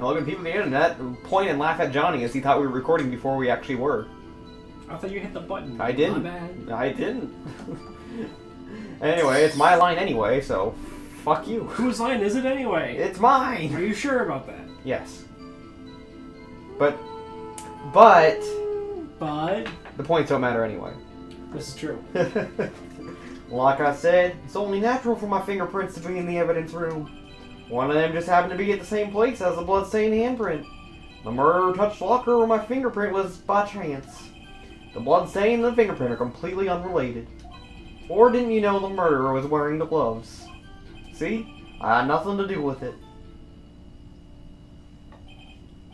And look at people on the internet point and laugh at Johnny as he thought we were recording before we actually were. I thought you hit the button. I didn't. My bad. I didn't. anyway, it's my line anyway, so fuck you. Whose line is it anyway? It's mine. Are you sure about that? Yes. But, but But the points don't matter anyway. this is true. like I said, it's only natural for my fingerprints to be in the evidence room. One of them just happened to be at the same place as the bloodstained handprint. The murderer touched the locker where my fingerprint was by chance. The bloodstain and the fingerprint are completely unrelated. Or didn't you know the murderer was wearing the gloves? See? I had nothing to do with it.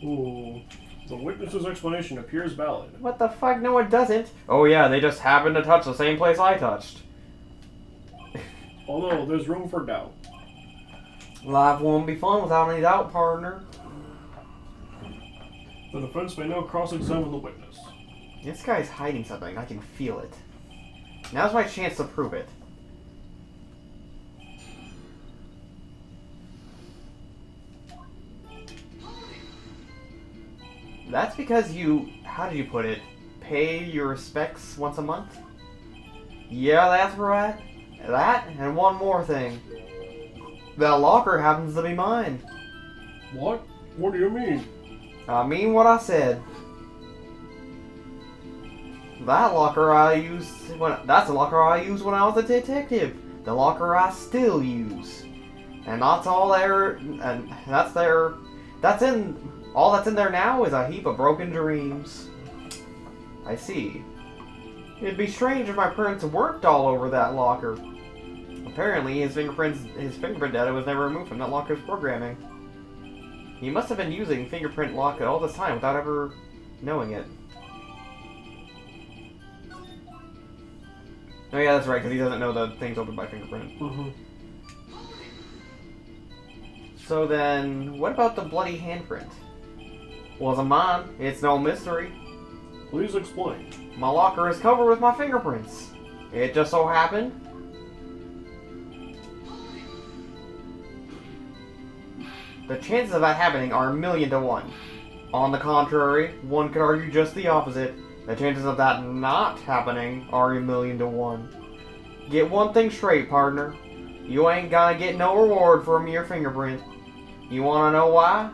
Ooh. The witness's explanation appears valid. What the fuck? No, it doesn't. Oh yeah, they just happened to touch the same place I touched. Although there's room for doubt. Life won't be fun without any doubt, partner. The defense may now cross-examine the witness. This guy's hiding something. I can feel it. Now's my chance to prove it. That's because you, how did you put it? Pay your respects once a month? Yeah, that's right. That, and one more thing. That locker happens to be mine. What? What do you mean? I mean what I said. That locker I used when that's the locker I used when I was a detective. The locker I still use. And that's all there and that's there that's in all that's in there now is a heap of broken dreams. I see. It'd be strange if my parents worked all over that locker. Apparently his fingerprints his fingerprint data was never removed from that locker's programming. He must have been using fingerprint lock all this time without ever knowing it. Oh yeah, that's right, because he doesn't know the thing's opened by fingerprint. Mm-hmm. So then, what about the bloody handprint? Wasn't mine. It's no mystery. Please explain. My locker is covered with my fingerprints. It just so happened. The chances of that happening are a million to one. On the contrary, one could argue just the opposite. The chances of that not happening are a million to one. Get one thing straight, partner. You ain't gonna get no reward for a mere fingerprint. You wanna know why?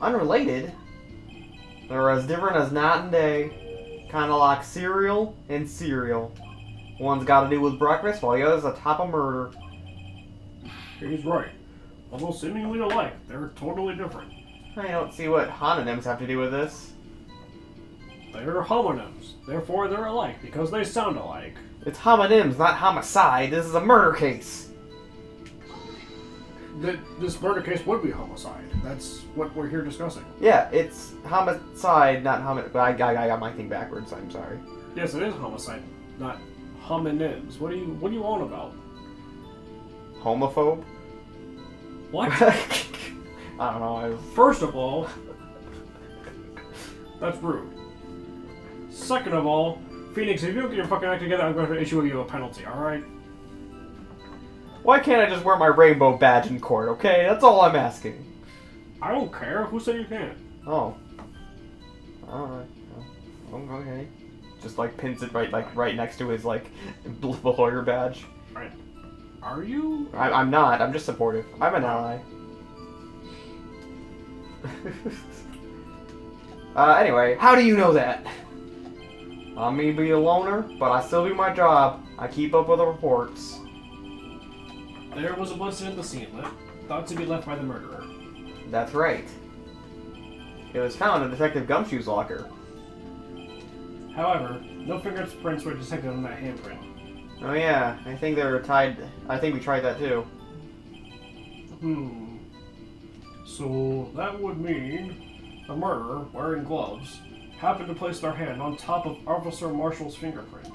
Unrelated? They're as different as night and day. Kinda like cereal and cereal. One's got to do with breakfast, while the other's a type of murder. He's right. Although seemingly alike, they're totally different. I don't see what homonyms have to do with this. They're homonyms. Therefore, they're alike because they sound alike. It's homonyms, not homicide. This is a murder case. Th- this murder case would be homicide. That's what we're here discussing. Yeah, it's homicide, not homicide. I, I, I got my thing backwards. I'm sorry. Yes, it is homicide, not homonyms. What do you What do you on about? Homophobe? What? I don't know. I was... First of all, that's rude. Second of all, Phoenix, if you don't get your fucking act together, I'm going to issue you a penalty. All right? Why can't I just wear my rainbow badge in court? Okay, that's all I'm asking. I don't care. Who said you can't? Oh. Alright. Oh, okay. Just like pins it right like right next to his like lawyer badge. Are you? I, I'm not. I'm just supportive. I'm an ally. uh, anyway, how do you know that? I may be a loner, but I still do my job. I keep up with the reports. There was a bloodstain at the scene, thought to be left by the murderer. That's right. It was found in Detective Gumshoe's locker. However, no fingerprints were detected on that handprint. Oh yeah, I think they were tied. I think we tried that too. Hmm. So that would mean the murderer, wearing gloves, happened to place their hand on top of Officer Marshall's fingerprint.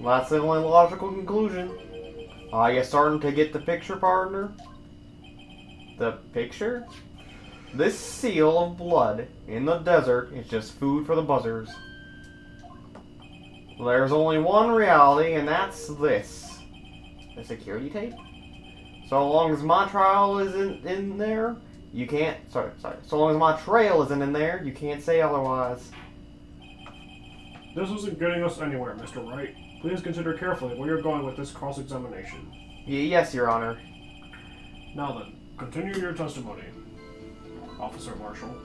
Well, that's the only logical conclusion. Are you starting to get the picture, partner? The picture? This seal of blood in the desert is just food for the buzzers. There's only one reality, and that's this. The security tape? So long as my trial isn't in there, you can't. Sorry, sorry. So long as my trail isn't in there, you can't say otherwise. This isn't getting us anywhere, Mr. Wright. Please consider carefully where you're going with this cross-examination. Yes, Your Honor. Now then, continue your testimony, Officer Marshall.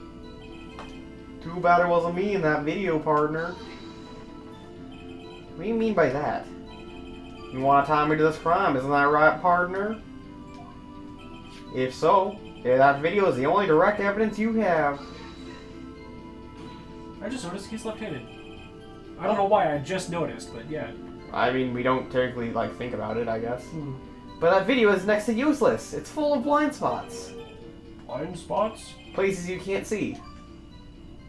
Too bad it wasn't me in that video, partner. What do you mean by that? You want to tie me to this crime, isn't that right, partner? If so, yeah, that video is the only direct evidence you have. I just noticed he's left-handed. I don't know why. I just noticed, but yeah. I mean, we don't technically like think about it, I guess. Hmm. But that video is next to useless. It's full of blind spots, Blind spots? places you can't see.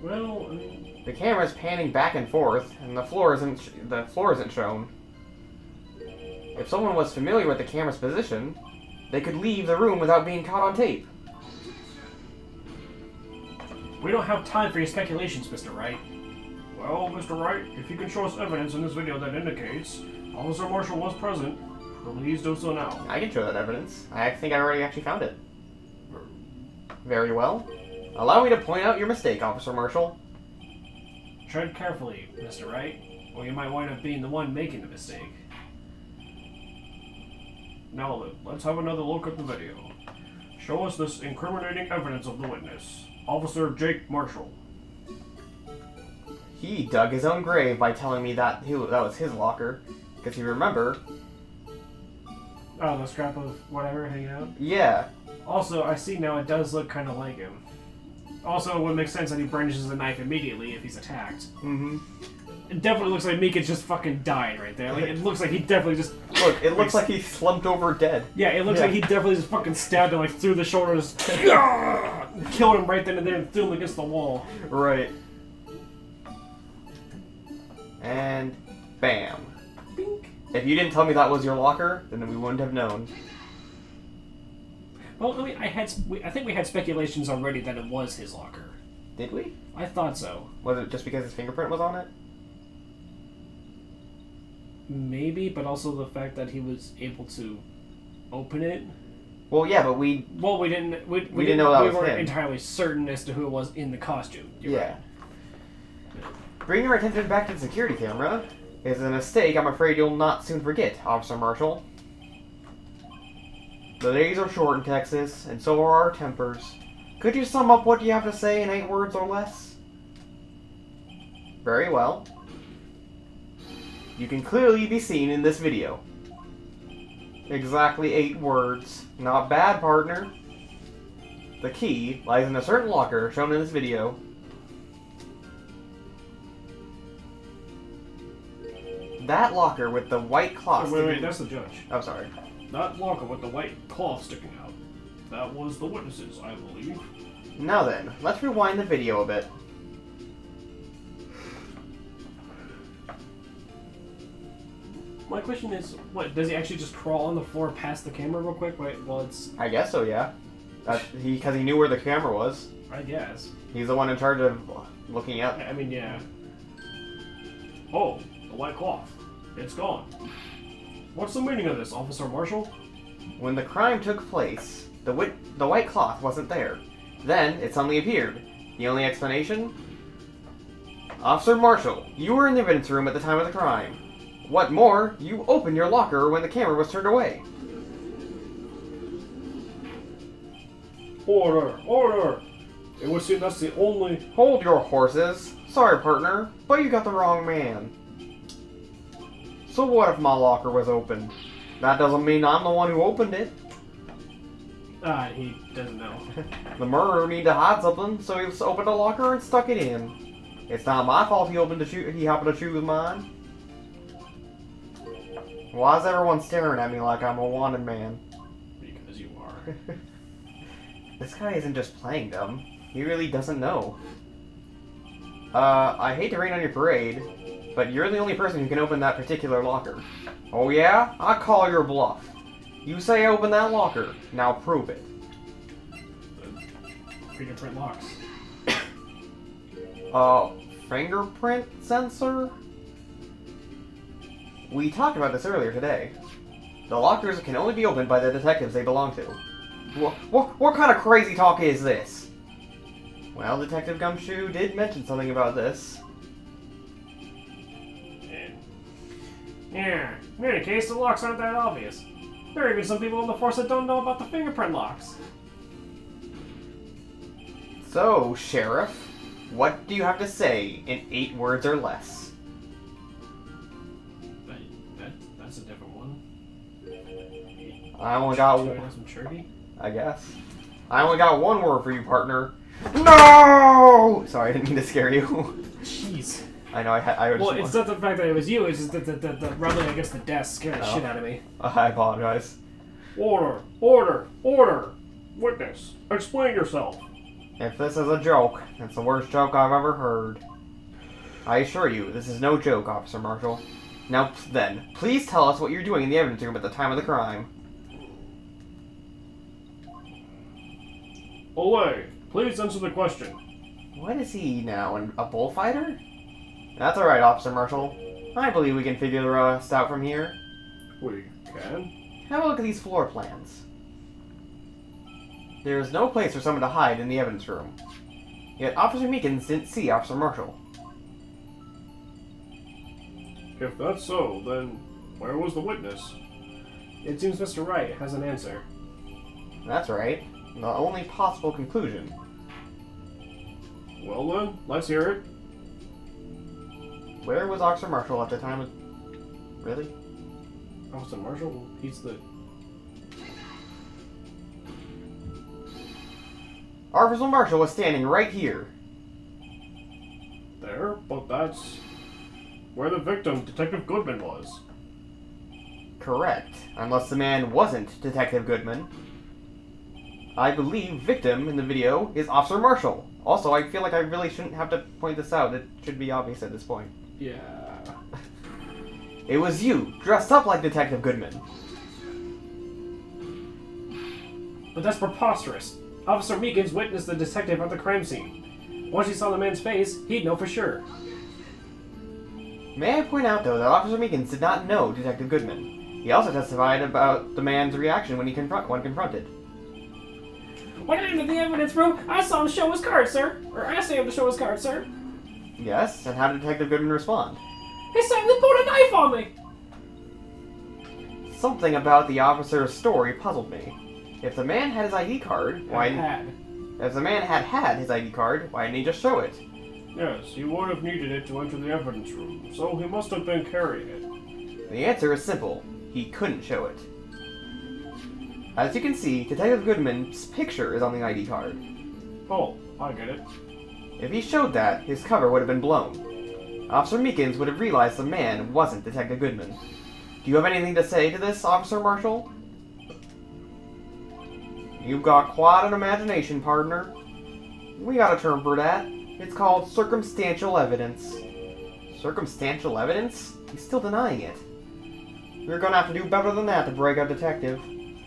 Well, I mean, The camera's panning back and forth, and the floor isn't sh- the floor isn't shown. If someone was familiar with the camera's position, they could leave the room without being caught on tape. We don't have time for your speculations, Mr. Wright. well, Mr. Wright, if you can show us evidence in this video that indicates Officer Marshall was present, please do so now. I can show that evidence. I think I already actually found it. Very well. Allow me to point out your mistake, Officer Marshall. Tread carefully, Mr. Wright, or you might wind up being the one making the mistake. Now then, let's have another look at the video. Show us this incriminating evidence of the witness, Officer Jake Marshall. He dug his own grave by telling me that he, that was his locker. Because you remember, Oh, the scrap of whatever hanging out. yeah, Also, I see now it does look kind of like him. Also, it would make sense that he brandishes a knife immediately if he's attacked. mm-hmm. It definitely looks like Mika just fucking died right there. Like, it looks like he definitely just. Look, it looks like he slumped over dead. Yeah, it looks Yeah. like he definitely just fucking stabbed him, like, through the shoulders. Killed him right then and there and threw him against the wall. Right. And bam. Bink. If you didn't tell me that was your locker, then we wouldn't have known. Well, I, mean, I had I think we had speculations already that it was his locker. Did we? I thought so. Was it just because his fingerprint was on it? Maybe, but also the fact that he was able to open it. Well, yeah, but we. Well, we didn't. We, we, didn't know that we was weren't him. entirely certain as to who it was in the costume. You're yeah. Bring your attention back to the security camera. It's a mistake I'm afraid you'll not soon forget, Officer Marshall. The days are short in Texas, and so are our tempers. Could you sum up what you have to say in eight words or less? Very well. You can clearly be seen in this video. Exactly eight words. Not bad, partner. The key lies in a certain locker shown in this video. That locker with the white cloth. wait, wait, that's the judge. Oh, sorry. That locker with the white cloth sticking out. That was the witnesses, I believe. Now then, let's rewind the video a bit. My question is, what does he actually just crawl on the floor past the camera real quick? Wait, well, it's I guess so, yeah. That, he, because he knew where the camera was. I guess. He's the one in charge of looking up. I mean, yeah. Oh, the white cloth. It's gone. What's the meaning of this, Officer Marshall? When the crime took place, the wit- the white cloth wasn't there. Then it suddenly appeared. The only explanation? Officer Marshall, you were in the evidence room at the time of the crime. What more, you opened your locker when the camera was turned away. Order! Order! It would seem that's the only. Hold your horses. Sorry, partner, but you got the wrong man. So what if my locker was open? That doesn't mean I'm the one who opened it. Ah, he doesn't know. The murderer needed to hide something, so he opened a locker and stuck it in. It's not my fault he opened to shoot. He happened to choose mine. Why is everyone staring at me like I'm a wanted man? Because you are. This guy isn't just playing dumb. He really doesn't know. Uh, I hate to rain on your parade, but you're the only person who can open that particular locker. Oh yeah? I call your bluff. You say open that locker. Now prove it. Fingerprint locks. Uh, fingerprint sensor? We talked about this earlier today. The lockers can only be opened by the detectives they belong to. What, what, what kind of crazy talk is this? Well, Detective Gumshoe did mention something about this. Yeah, in any case, the locks aren't that obvious. There are even some people in the force that don't know about the fingerprint locks. So, Sheriff, what do you have to say in eight words or less? But that, that's a different one. I only got, Should I have some turkey? I guess. I only got one word for you, partner. No! Sorry, I didn't mean to scare you. Jeez. I know I. I was. Well, it's not the fact that it was you, it's just that the, the, the rubbing against the desk scared the Oh. shit out of me. I apologize. Order! Order! Order! Witness, explain yourself. If this is a joke, it's the worst joke I've ever heard. I assure you, this is no joke, Officer Marshall. Now then, please tell us what you're doing in the evidence room at the time of the crime. Olay, please answer the question. What is he now, an, a bullfighter? That's alright, Officer Marshall. I believe we can figure the rest out from here. We can. Have a look at these floor plans. There is no place for someone to hide in the evidence room. Yet Officer Meekins didn't see Officer Marshall. If that's so, then where was the witness? It seems Mr. Wright has an answer. That's right. The only possible conclusion. Well then, let's hear it. Where was Officer Marshall at the time of... Really? Officer Marshall, he's the. Officer Marshall was standing right here. There, but that's where the victim, Detective Goodman, was. Correct. Unless the man wasn't Detective Goodman. I believe victim in the video is Officer Marshall. Also, I feel like I really shouldn't have to point this out. It should be obvious at this point. Yeah. It was you, dressed up like Detective Goodman. But that's preposterous. Officer Meekins witnessed the detective at the crime scene. Once he saw the man's face, he'd know for sure. May I point out, though, that Officer Meekins did not know Detective Goodman. He also testified about the man's reaction when he confront when confronted. When I entered the evidence room, I saw him show his card, sir. Or I asked him to show his card, sir. Yes, and how did Detective Goodman respond? He suddenly pulled a knife on me. Something about the officer's story puzzled me. If the man had his ID card, why? had. If the man had had his ID card, why didn't he just show it? Yes, he would have needed it to enter the evidence room, so he must have been carrying it. The answer is simple. He couldn't show it. As you can see, Detective Goodman's picture is on the ID card. Oh, I get it. If he showed that, his cover would have been blown. Officer Meekins would have realized the man wasn't Detective Goodman. Do you have anything to say to this, Officer Marshall? You've got quite an imagination, partner. We got a term for that. It's called circumstantial evidence. Circumstantial evidence? He's still denying it. You're gonna have to do better than that to break a detective.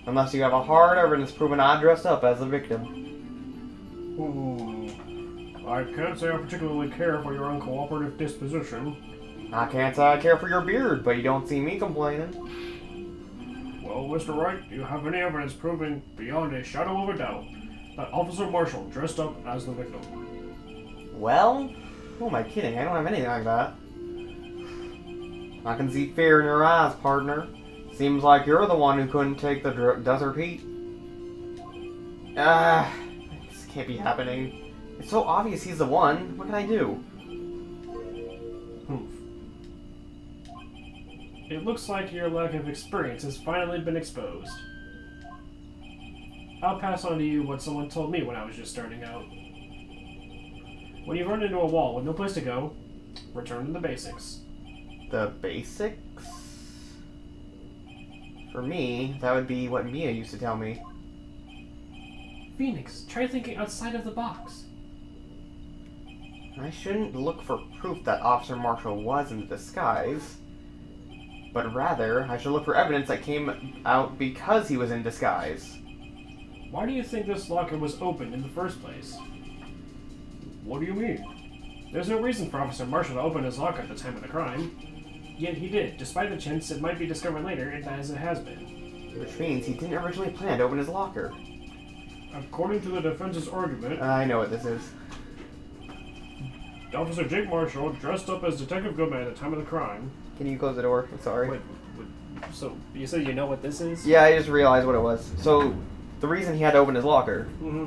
Unless you have a hard evidence proving I dressed up as the victim. Hmm. I can't say I particularly care for your uncooperative disposition. I can't say I care for your beard, but you don't see me complaining. Well, Mr. Wright, do you have any evidence proving beyond a shadow of a doubt that Officer Marshall dressed up as the victim? Well, who am I kidding? I don't have anything like that. I can see fear in your eyes, partner. Seems like you're the one who couldn't take the desert heat. Ah, this can't be happening. It's so obvious he's the one. What can I do? Humph. It looks like your lack of experience has finally been exposed. I'll pass on to you what someone told me when I was just starting out. When you run into a wall with no place to go, return to the basics. The basics? For me, that would be what Mia used to tell me. Phoenix, try thinking outside of the box. I shouldn't look for proof that Officer Marshall was in disguise, but rather I should look for evidence that came out because he was in disguise. Why do you think this locker was opened in the first place? What do you mean? There's no reason for Officer Marshall to open his locker at the time of the crime. Yet he did, despite the chance it might be discovered later, as it has been. Which means he didn't originally plan to open his locker. According to the defense's argument, I know what this is. Officer Jake Marshall, dressed up as Detective Goodman at the time of the crime. Can you close the door? I'm sorry. Wait, wait, so you said you know what this is? Yeah, I just realized what it was. So, the reason he had to open his locker. Mm-hmm.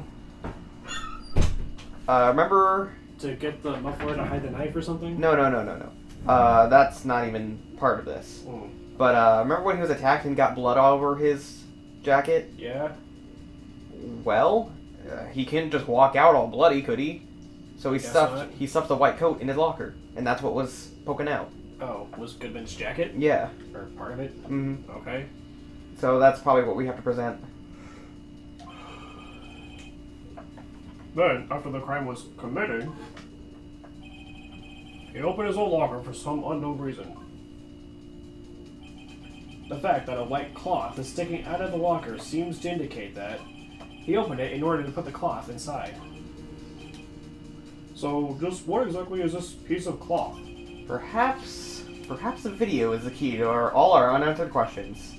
Uh, remember? To get the muffler to hide the knife or something? No, no, no, no, no. Uh, that's not even part of this. Mm. But uh, remember when he was attacked and got blood all over his jacket? Yeah. Well, uh, he couldn't just walk out all bloody, could he? So he Guess stuffed not. he stuffed the white coat in his locker, and that's what was poking out. Oh, was Goodman's jacket Yeah. or part of it? hmm Okay. So that's probably what we have to present. Then, after the crime was committed, he opened his own locker for some unknown reason. The fact that a white cloth is sticking out of the locker seems to indicate that he opened it in order to put the cloth inside. So, just what exactly is this piece of cloth? Perhaps, perhaps the video is the key to our, all our unanswered questions.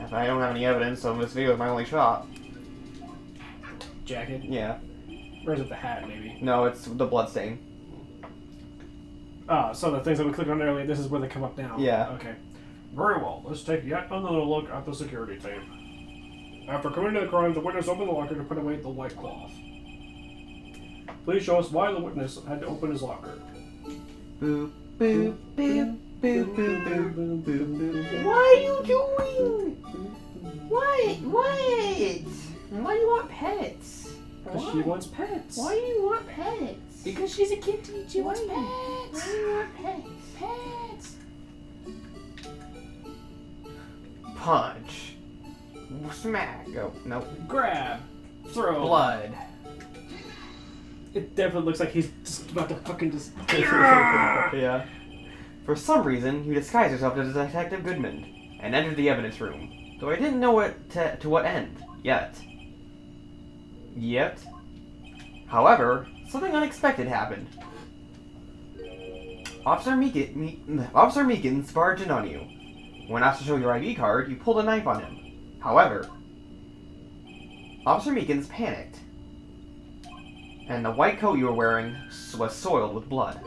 If I don't have any evidence, so this video is my only shot. Jacket? Yeah. Where's it the hat, maybe? No, it's the blood stain. Ah, so the things that we clicked on earlier, this is where they come up now. Yeah. Okay. Very well. Let's take yet another look at the security tape. After committing the crime, the witness opened the locker to put away the white cloth. Please show us why the witness had to open his locker. Boop, boop, boop, boop, boop, boop, boop, boop. What are you doing? What? What? Why do you want pets? Because she wants pets. Why do you want pets? Because she's a kitty. She wants pets. Why do you want pets? Pets. Punch. Smack. Oh, nope. Grab. Throw. Blood. It definitely looks like he's just about to fucking just. yeah. For some reason, you disguised yourself as Detective Goodman and entered the evidence room, though I didn't know what to, to what end yet. Yet. However, something unexpected happened. Officer Meekin, Me- Officer Meekins barged in on you. When asked to show your ID card, you pulled a knife on him. However, Officer Meekins panicked, and the white coat you were wearing was soiled with blood.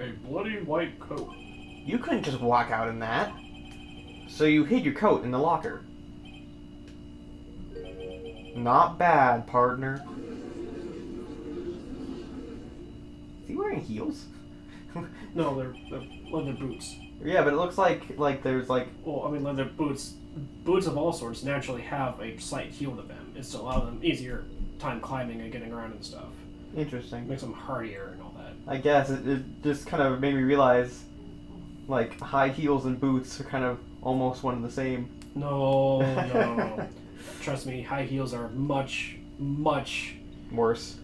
A bloody white coat. You couldn't just walk out in that. So you hid your coat in the locker. Not bad, partner. Is he wearing heels? No, they're, they're leather boots. yeah, but it looks like like there's like Well, I mean, leather boots, boots of all sorts naturally have a slight heel to them. It's to allow them easier time climbing and getting around and stuff. interesting. makes them hardier and all that. I guess it, it just kind of made me realize like high heels and boots are kind of almost one and the same. No, no. Trust me, high heels are much, much Worse.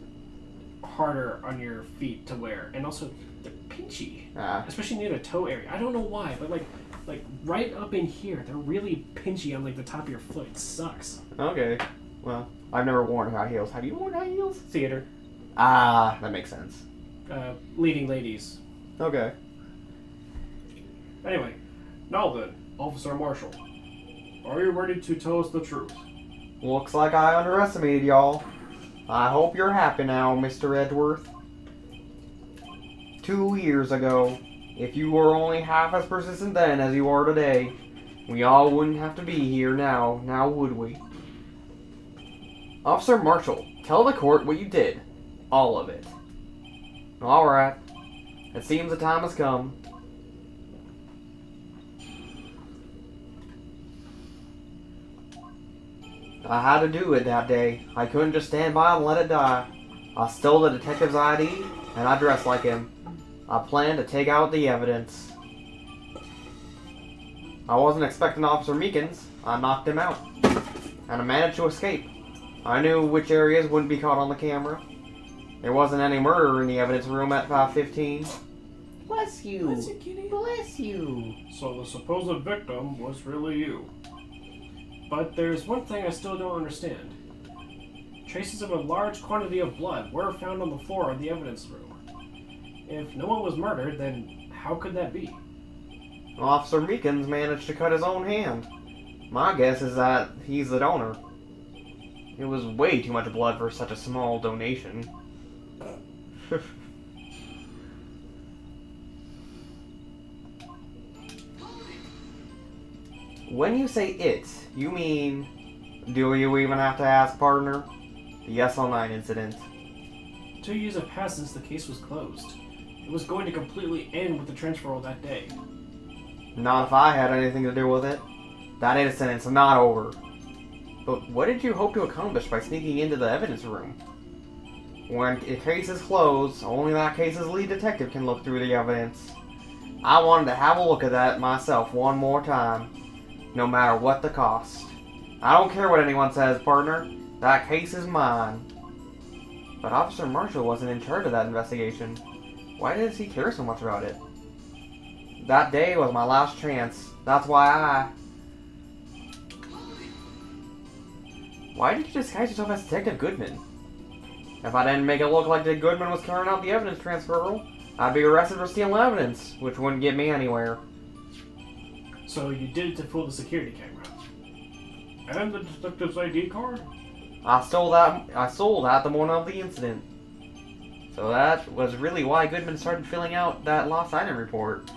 harder on your feet to wear, and also they're pinchy, Ah. especially near the toe area. I don't know why, but like, like right up in here, they're really pinchy on like the top of your foot. It sucks. Okay. Well, I've never worn high heels. Have you worn high heels? Theater, Ah, that makes sense. uh, leading ladies. Okay. Anyway, now then, Officer Marshall, are you ready to tell us the truth? Looks like I underestimated y'all. I hope you're happy now, Mr. Edgeworth. Two years ago, if you were only half as persistent then as you are today, we all wouldn't have to be here now, now would we? Officer Marshall, tell the court what you did. All of it. Alright. It seems the time has come. I had to do it that day. I couldn't just stand by and let it die. I stole the detective's ID, and I dressed like him. I planned to take out the evidence. I wasn't expecting Officer Meekins. I knocked him out. And I managed to escape. I knew which areas wouldn't be caught on the camera. There wasn't any murder in the evidence room at 515. Bless you. Bless you, kitty. Bless you. So the supposed victim was really you. But there's one thing I still don't understand. Traces of a large quantity of blood were found on the floor of the evidence room. If no one was murdered, then How could that be? Officer Meekins managed to cut his own hand. My guess is that he's the donor. It was way too much blood for such a small donation. when you say it, you mean. Do you even have to ask, partner? The SL9 incident. Two years have passed since the case was closed. It was going to completely end with the transfer that day. Not if I had anything to do with it. That incident's not over. But what did you hope to accomplish by sneaking into the evidence room? When a case is closed, only that case's lead detective can look through the evidence. I wanted to have a look at that myself one more time, no matter what the cost. I don't care what anyone says, partner. That case is mine. But Officer Marshall wasn't in charge of that investigation. Why does he care so much about it? That day was my last chance. That's why I. Why did you disguise yourself as Detective Goodman? If I didn't make it look like Dick Goodman was carrying out the evidence transfer, I'd be arrested for stealing evidence, which wouldn't get me anywhere. So you did it to fool the security camera. And the detective's ID card? I stole that. I stole that the morning of the incident. So that was really why Goodman started filling out that lost item report.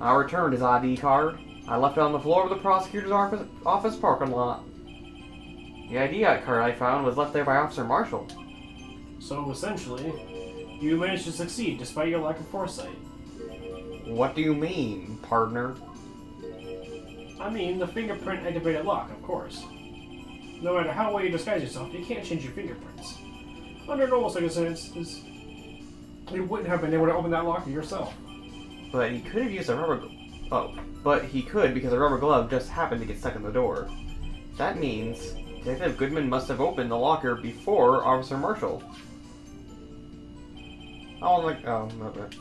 I returned his ID card. I left it on the floor of the prosecutor's office, office parking lot. The ID card I found was left there by Officer Marshall. So essentially, you managed to succeed despite your lack of foresight. What do you mean, partner? I mean, the fingerprint activated lock, of course. No matter how well you disguise yourself, you can't change your fingerprints. Under normal circumstances, you wouldn't have been able to open that locker yourself. But he could have used a rubber. Oh, but he could because a rubber glove just happened to get stuck in the door. That means Detective Goodman must have opened the locker before Officer Marshall. Oh, like oh, okay.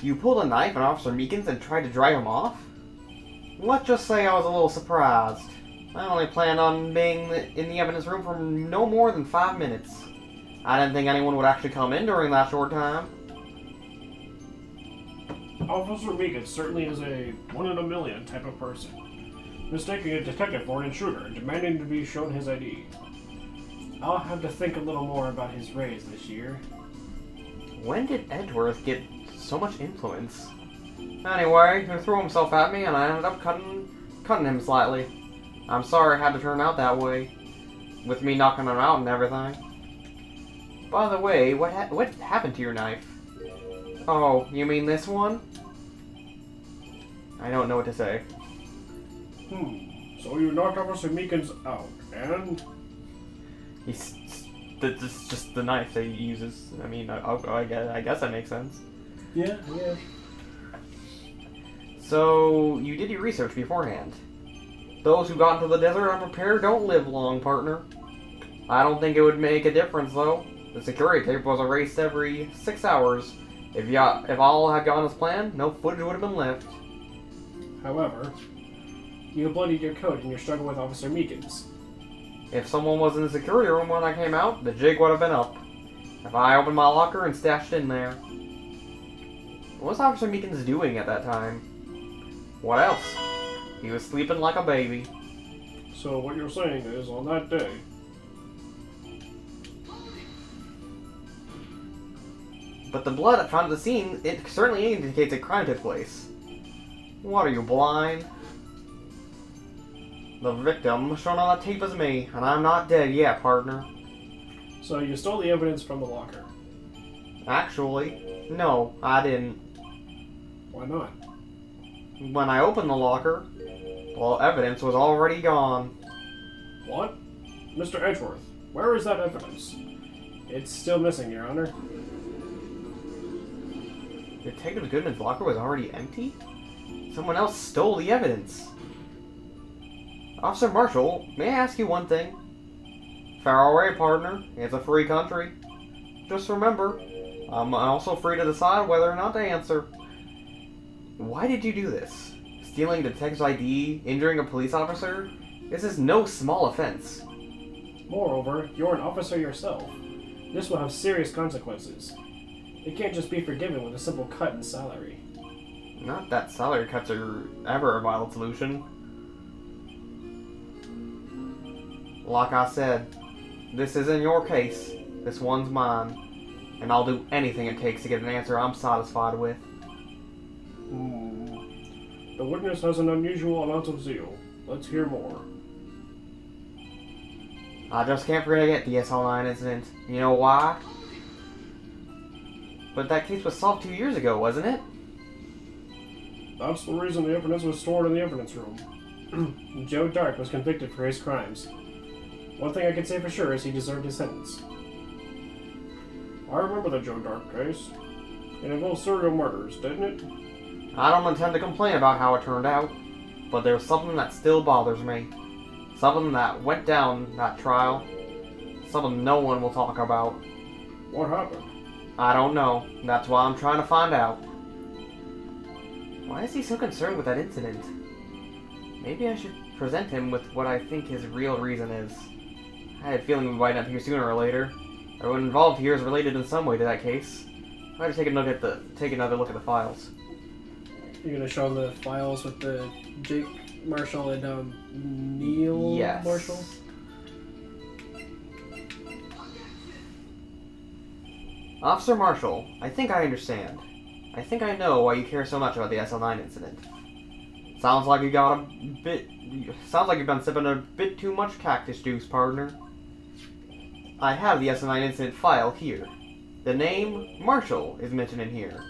You pulled a knife on Officer Meekins and tried to drive him off? Let's just say I was a little surprised. I only planned on being in the evidence room for no more than five minutes. I didn't think anyone would actually come in during that short time. Officer Meekins certainly is a one in a million type of person. Mistaking a detective for an intruder and demanding to be shown his ID. I'll have to think a little more about his raise this year. When did Edgeworth get so much influence? Anyway, he threw himself at me and I ended up cutting, cutting him slightly. I'm sorry it had to turn out that way, with me knocking him out and everything. By the way, what ha- what happened to your knife? Oh, you mean this one? I don't know what to say. Hmm. So you knocked Officer Meekins out, and He's this is just the knife that he uses. I mean, I, I, I guess I guess that makes sense. Yeah, yeah. So you did your research beforehand. Those who got into the desert unprepared don't live long, partner. I don't think it would make a difference though. The security tape was erased every six hours. If ya if all had gone as planned, no footage would have been left. However, you bloodied your coat in your struggle with Officer Meekins. If someone was in the security room when I came out, the jig would have been up. If I opened my locker and stashed in there. What was Officer Meekins doing at that time? What else? He was sleeping like a baby. so what you're saying is on that day, But the blood found at the scene, it certainly indicates a crime took place. What are you, blind? The victim shown on the tape is me, and I'm not dead yet, partner. So you stole the evidence from the locker. Actually, no, I didn't. Why not? When I opened the locker, well, evidence was already gone. what? Mr. Edgeworth, where is that evidence? It's still missing, Your Honor. Detective Goodman's locker was already empty? Someone else stole the evidence. Officer Marshall, may I ask you one thing? Far away, partner. It's a free country. Just remember, I'm also free to decide whether or not to answer. Why did you do this? Stealing a detective's ID, injuring a police officer? This is no small offense. Moreover, you're an officer yourself. This will have serious consequences. It can't just be forgiven with a simple cut in salary. Not that salary cuts are ever a viable solution. Like I said, this isn't your case. This one's mine. And I'll do anything it takes to get an answer I'm satisfied with. Hmm. The witness has an unusual amount of zeal. Let's hear more. I just can't forget the SL9 incident. You know why? But that case was solved two years ago, wasn't it? That's the reason the evidence was stored in the evidence room. Joe Darke was convicted for his crimes. One thing I can say for sure is he deserved his sentence. I remember the Joe Darke case. It involved serial murders, didn't it? I don't intend to complain about how it turned out, but there's something that still bothers me. Something that went down that trial. Something no one will talk about. What happened? I don't know. That's why I'm trying to find out. Why is he so concerned with that incident? Maybe I should present him with what I think his real reason is. I had a feeling we'd wind up here sooner or later. Everyone involved here is related in some way to that case. I better take a look at the take another look at the files. You're gonna show him the files with the Jake Marshall and um, Neil Yes. Marshall? Officer Marshall, I think I understand. I think I know why you care so much about the SL9 incident. Sounds like you got a bit. Sounds like you've been sipping a bit too much cactus juice, partner. I have the SL9 incident file here. The name Marshall is mentioned in here.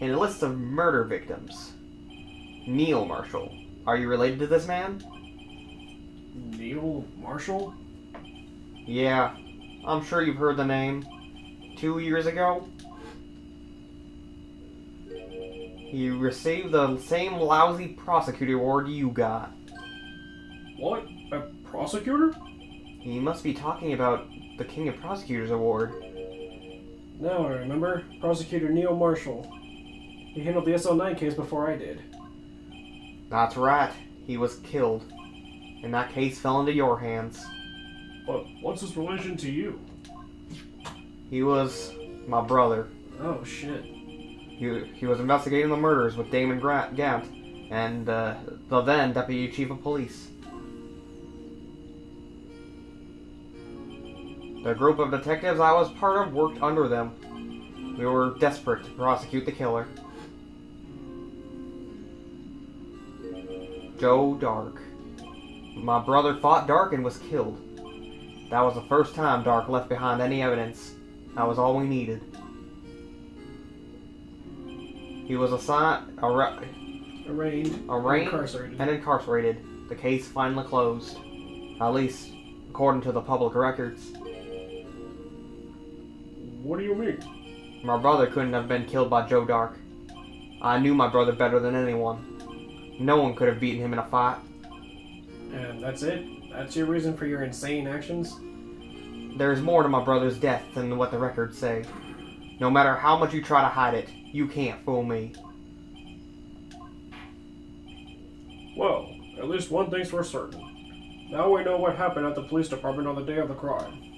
In a list of murder victims. Neil Marshall. Are you related to this man? Neil Marshall? Yeah, I'm sure you've heard the name. Two years ago, he received the same lousy prosecutor award you got. What? A prosecutor? He must be talking about the King of Prosecutors Award. Now I remember. Prosecutor Neil Marshall. He handled the SL9 case before I did. That's right, he was killed. And that case fell into your hands. But what's his relation to you? He was my brother. Oh shit. He, he was investigating the murders with Damon Grant, Gant and uh, the then Deputy Chief of Police. The group of detectives I was part of worked under them. We were desperate to prosecute the killer. Joe Darke. My brother fought Darke and was killed. That was the first time Darke left behind any evidence. That was all we needed. He was assigned, arra- Arraigned. Arraigned? Incarcerated. and incarcerated. The case finally closed. At least, according to the public records. What do you mean? My brother couldn't have been killed by Joe Darke. I knew my brother better than anyone. No one could have beaten him in a fight. And that's it? That's your reason for your insane actions? There's more to my brother's death than what the records say. No matter how much you try to hide it, you can't fool me. Well, at least one thing's for certain. Now we know what happened at the police department on the day of the crime.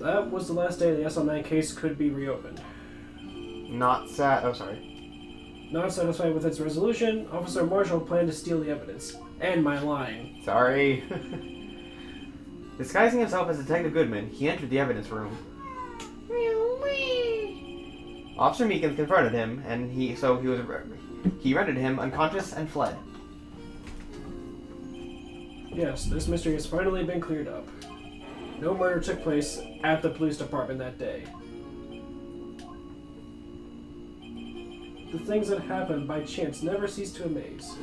That was the last day the SL9 case could be reopened. Not sat. Oh, sorry. Not satisfied with its resolution, Officer Marshall planned to steal the evidence. And my line. Sorry. Disguising himself as Detective Goodman, he entered the evidence room. Officer Meekins confronted him, and he so he was he rendered him unconscious and fled. Yes, this mystery has finally been cleared up. No murder took place at the police department that day. The things that happen by chance never cease to amaze.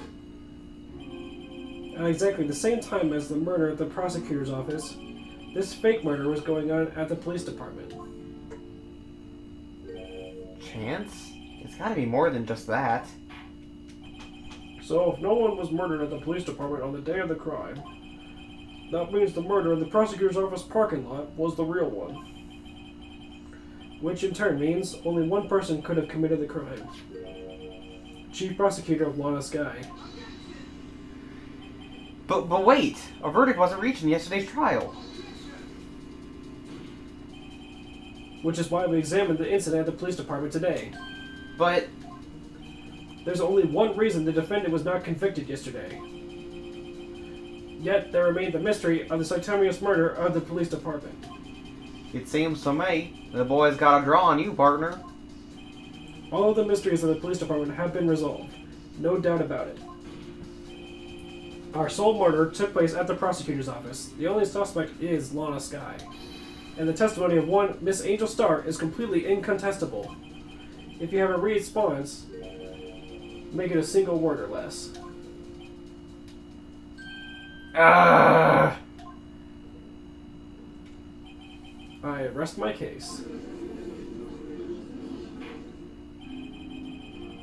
At exactly the same time as the murder at the prosecutor's office, this fake murder was going on at the police department. Chance? It's got to be more than just that. So if no one was murdered at the police department on the day of the crime, that means the murder in the prosecutor's office parking lot was the real one. Which in turn means only one person could have committed the crime. Chief Prosecutor Lana Skye. But but wait, a verdict wasn't reached in yesterday's trial. which is why we examined the incident at the police department today. But There's only one reason the defendant was not convicted yesterday. Yet there remained the mystery of the sanctimonious murder of the police department. it seems to me the boy's got a draw on you, partner. All of the mysteries of the police department have been resolved. No doubt about it. Our sole murder took place at the prosecutor's office. The only suspect is Lana Skye. And the testimony of one Miss Angel Starr is completely incontestable. If you have a response, make it a single word or less. Ah. I rest my case.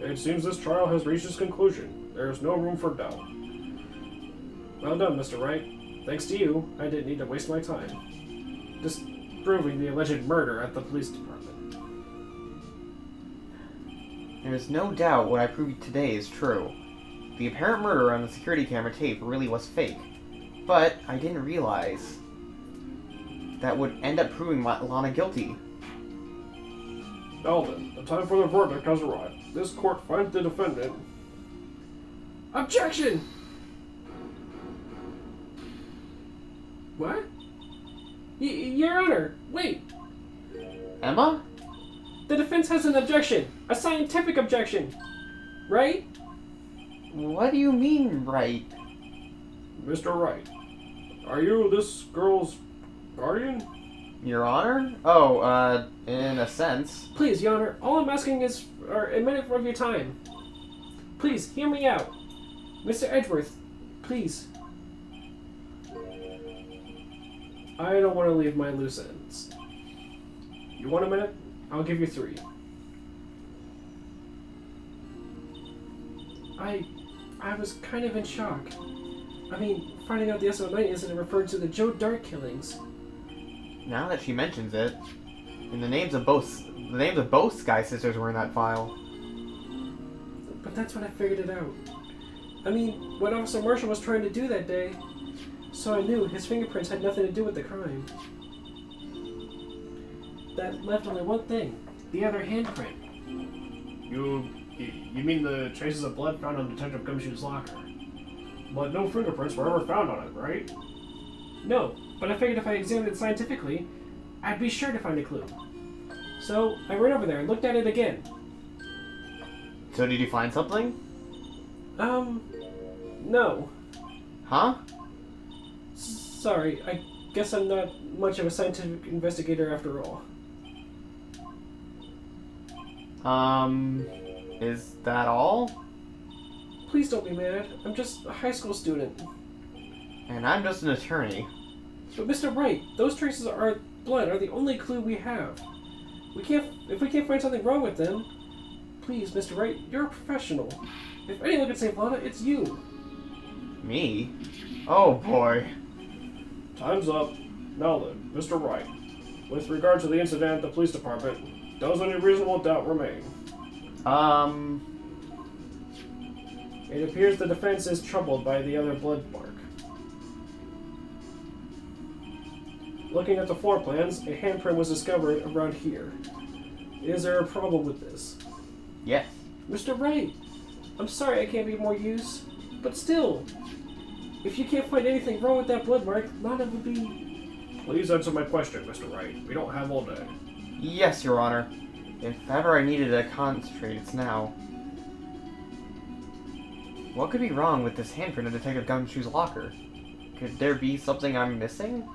It seems this trial has reached its conclusion. There is no room for doubt. Well done, Mr. Wright. Thanks to you, I didn't need to waste my time. Disproving the alleged murder at the police department. There is no doubt what I proved today is true. The apparent murder on the security camera tape really was fake. But I didn't realize that would end up proving La- Lana guilty. Now then, the time for the verdict has arrived. This court finds the defendant. Objection! What? Y- Your Honor, wait! Ema? The defense has an objection! A scientific objection! Right? What do you mean, right? Mr. Wright, are you this girl's guardian? Your Honor? Oh, uh, in a sense. Please, Your Honor, all I'm asking is for a minute of your time. Please, hear me out. Mr. Edgeworth, please. I don't want to leave my loose ends. You want a minute? I'll give you three. I, I was kind of in shock. I mean, finding out the SL-9 incident referred to the Joe Darke killings. Now that she mentions it, and the names of both the names of both Skye Sisters were in that file. But that's when I figured it out. I mean, what Officer Marshall was trying to do that day, so I knew his fingerprints had nothing to do with the crime. That left only one thing the other handprint. You, you you mean the traces of blood found on Detective Gumshoe's locker? But no fingerprints were ever found on it, right? No, but I figured if I examined it scientifically, I'd be sure to find a clue. So I ran over there and looked at it again. So did you find something? Um, no. Huh? S- Sorry, I guess I'm not much of a scientific investigator after all. Um, is that all? Please don't be mad. I'm just a high school student. And I'm just an attorney. But Mr. Wright, those traces of our blood are the only clue we have. We can't if we can't find something wrong with them. Please, Mr. Wright, you're a professional. If anyone can save Lana, it's you. Me? Oh boy. Time's up. Now then, Mr. Wright, with regard to the incident at the police department, does any reasonable doubt remain? Um, It appears the defense is troubled by the other blood mark. Looking at the floor plans, a handprint was discovered around here. Is there a problem with this? yes. Mr. Wright, I'm sorry I can't be more use, but still, if you can't find anything wrong with that blood mark, none of it would be. Please answer my question, Mr. Wright. We don't have all day. Yes, Your Honor. If ever I needed to concentrate, it's now. What could be wrong with this handprint in Detective Gumshoe's locker? Could there be something I'm missing?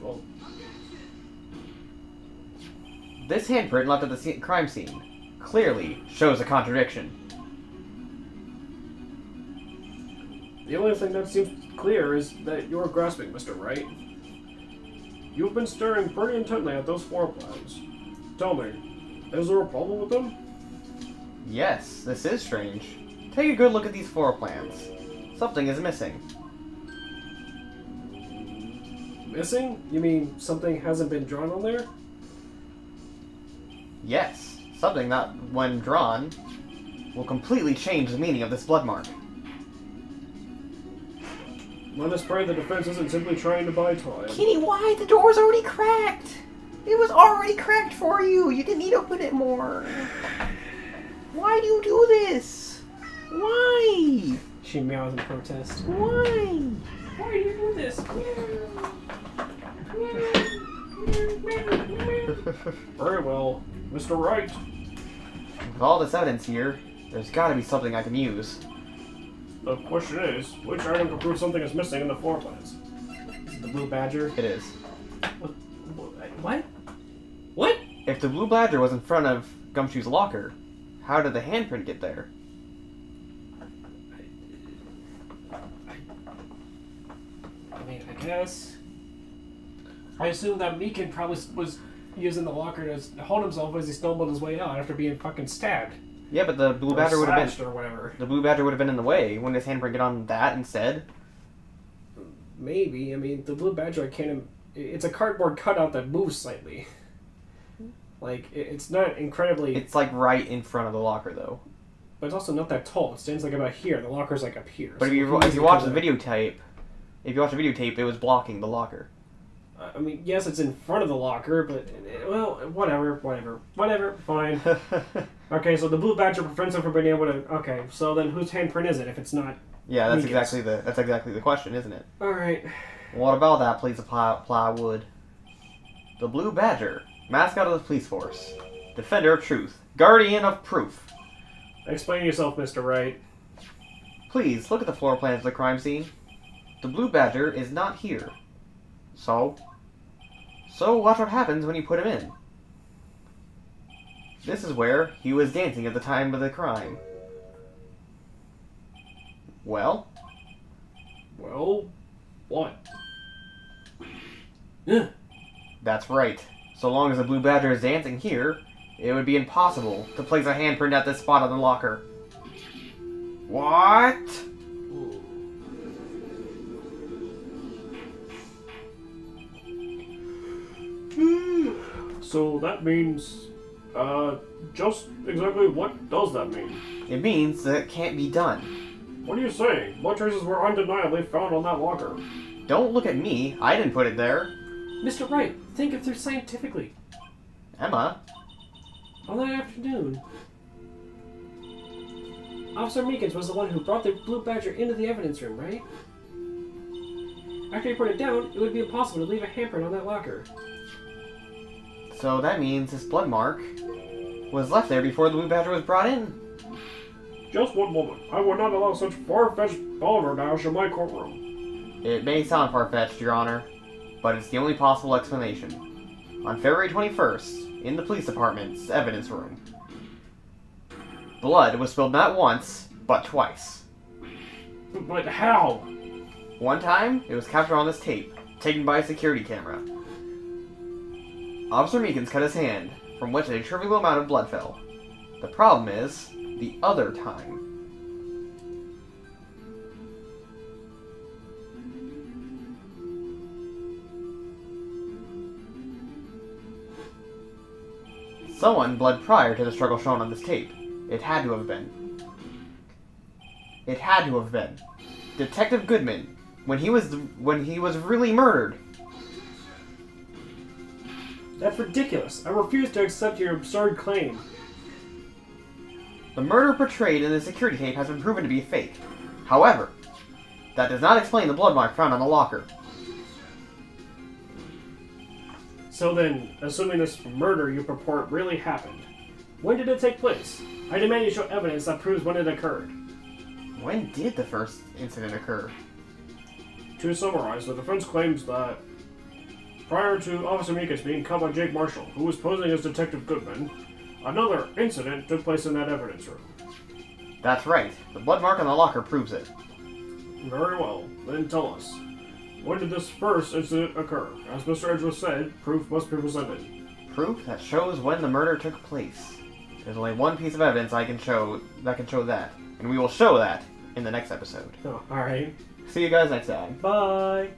Well, This handprint left at the crime scene clearly shows a contradiction. the only thing that seems clear is that you're grasping, Mr. Wright. You've been staring pretty intently at those floor plans. Tell me, is there a problem with them? Yes, this is strange. Take a good look at these floor plans. Something is missing. Missing? You mean something hasn't been drawn on there? Yes, something that, when drawn, will completely change the meaning of this blood mark. Let us pray the defense isn't simply trying to buy time. Kitty, why? The door's already cracked! It was already cracked for you. You didn't need to open it more. Why do you do this? Why? She meows in protest. Why? Why do you do this? Very well, Mr. Wright. With all this evidence here, there's got to be something I can use. The question is, which item can prove something is missing in the floor plans? Is it the blue badger? It is. What? What? If the blue badger was in front of Gumshoe's locker, how did the handprint get there? I mean, I guess. I assume that Meekin probably was using the locker to hold himself as he stumbled his way out after being fucking stabbed. Yeah, but the blue badger would have been or whatever. the blue badger would have been in the way. Wouldn't his handprint get on that instead? Maybe. I mean, the blue badger, I can't. It's a cardboard cutout that moves slightly. Like, it's not incredibly. It's like right in front of the locker though. but it's also not that tall. It stands like about here. The locker's like up here. But So if you if you watch the videotape, if you watch the videotape, it was blocking the locker. I mean, yes, it's in front of the locker, but uh, well, whatever, whatever, whatever. Fine. Okay, so the blue badger prevents him from being able to. Okay, so then whose handprint is it if it's not? yeah, that's exactly the that's exactly the question, isn't it? All right. What about that piece of ply- plywood? The Blue Badger, mascot of the police force, defender of truth, guardian of proof. Explain yourself, Mr. Wright. Please look at the floor plans of the crime scene. The Blue Badger is not here. So? So watch what happens when you put him in. This is where he was dancing at the time of the crime. Well, Well, what? Yeah. that's right. So long as the Blue Badger is dancing here, it would be impossible to place a handprint at this spot on the locker. What? So that means, uh, just exactly what does that mean? It means that it can't be done. What are you saying? Blood traces were undeniably found on that locker. Don't look at me. I didn't put it there. Mr. Wright, think it through scientifically. Ema, On that afternoon, Officer Meekins was the one who brought the blue badger into the evidence room, right? After he put it down, it would be impossible to leave a handprint on that locker. So that means this blood mark was left there before the Blue Badger was brought in. Just one moment. I would not allow such far-fetched balderdash in my courtroom. It may sound far-fetched, Your Honor, but it's the only possible explanation. On February 21st, in the police department's evidence room, blood was spilled not once, but twice. But how? One time, it was captured on this tape, taken by a security camera. Officer Meekins cut his hand, from which a trivial amount of blood fell. The problem is, the other time. Someone bled prior to the struggle shown on this tape. It had to have been. It had to have been. Detective Goodman, when he was when he was really murdered. That's ridiculous. I refuse to accept your absurd claim. The murder portrayed in the security tape has been proven to be fake. However, that does not explain the blood mark found on the locker. So then, assuming this murder you purport really happened, when did it take place? I demand you show evidence that proves when it occurred. When did the first incident occur? To summarize, the defense claims that prior to Officer Meekins being caught by Jake Marshall, who was posing as Detective Goodman, another incident took place in that evidence room. That's right. The blood mark on the locker proves it. Very well. Then tell us. When did this first incident occur? As Mr. Edgeworth said, proof must be presented. Proof that shows when the murder took place. There's only one piece of evidence I can show that can show that, and we will show that in the next episode. Oh, alright. See you guys next time. Bye!